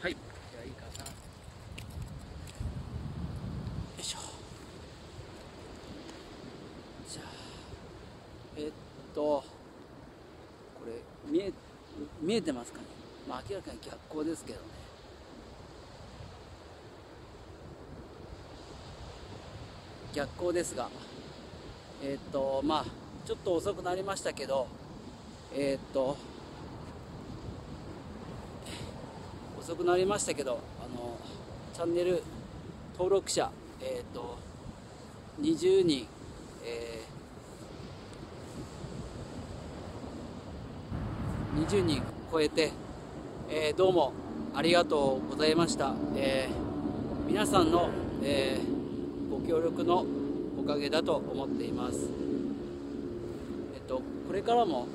はい。じゃあいいかなよいしょ。じゃあえっとこれ見え見えてますかね。まあ明らかに逆光ですけどね。逆光ですが。えっとまあちょっと遅くなりましたけどえっと遅くなりましたけどあのチャンネル登録者えっ、と20人、えー20人超えて、えーどうもありがとうございました、えー皆さんの、えーご協力のおかげだと思っています。えっとこれからも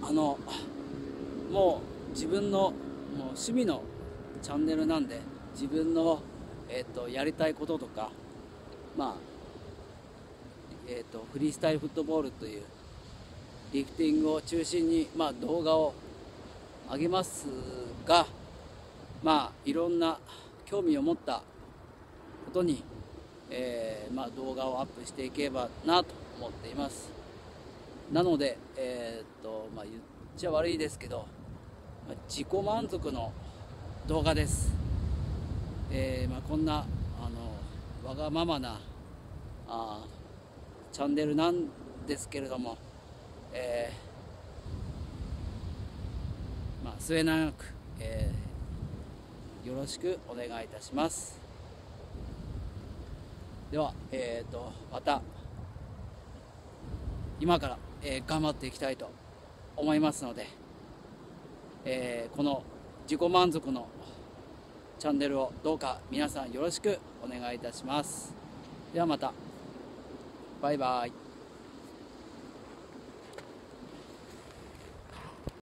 あのもう自分のもう趣味のチャンネルなんで自分の、えっとやりたいこととかまあえっとフリースタイルフットボールというリフティングを中心に、まあ、動画を上げますがまあいろんな興味を持ったことに、えーまあ、動画をアップしていけばなと思っています。なので、えーっとまあ、言っちゃ悪いですけど、自己満足の動画です、えーまあ、こんなあのわがままなあチャンネルなんですけれども、えーまあ、末永く、えーよろしくお願いいたします。では、えー、とまた今から、えー頑張っていきたいと思いますので、えーこの自己満足のチャンネルをどうか皆さんよろしくお願いいたします。ではまた。バイバイ。